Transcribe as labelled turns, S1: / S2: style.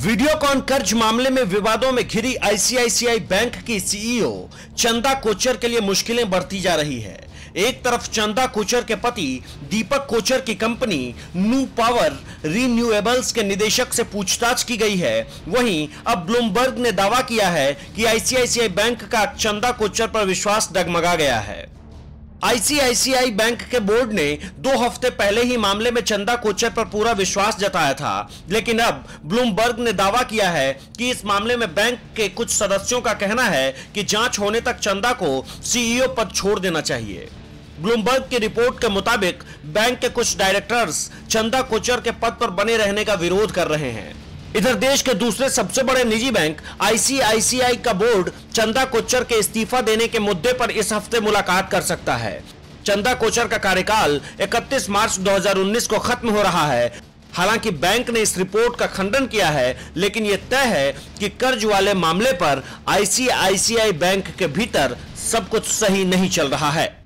S1: वीडियोकॉन कर्ज मामले में विवादों में घिरी आईसीआईसीआई बैंक की सीईओ चंदा कोचर के लिए मुश्किलें बढ़ती जा रही है। एक तरफ़ चंदा कोचर के पति दीपक कोचर की कंपनी नू पावर रिन्यूएबल्स के निदेशक से पूछताछ की गई है। वहीं अब ब्लूमबर्ग ने दावा किया है कि आईसीआईसीआई बैंक का चंदा कोचर पर विश्वास डगमगा गया है। आईसीआईसीआई बैंक के बोर्ड ने दो हफ़्ते पहले ही मामले में चंदा कोचर पर पूरा विश्वास जताया था। लेकिन अब ब्लूमबर्ग ने दावा किया है कि इस मामले में बैंक के कुछ सदस्यों का कहना है कि जाँच होने तक चंदा को सीईओ पद छोड़ देना चाहिए। ब्लूमबर्ग की रिपोर्ट के मुताबिक बैंक के कुछ डायरेक्टर्स चंदा कोचर के पद पर बने रहने का विरोध कर रहे हैं। इधर देश के दूसरे सबसे बड़े निजी बैंक आईसीआईसीआई का बोर्ड चंदा कोचर के इस्तीफा देने के मुद्दे पर इस हफ़्ते मुलाकात कर सकता है। चंदा कोचर का कार्यकाल 31 मार्च 2019 को खत्म हो रहा है। हालाँकि बैंक ने इस रिपोर्ट का खंडन किया है, लेकिन यह तय है कि कर्ज वाले मामले पर आईसीआईसीआई बैंक के भीतर सब कुछ सही नहीं चल रहा है।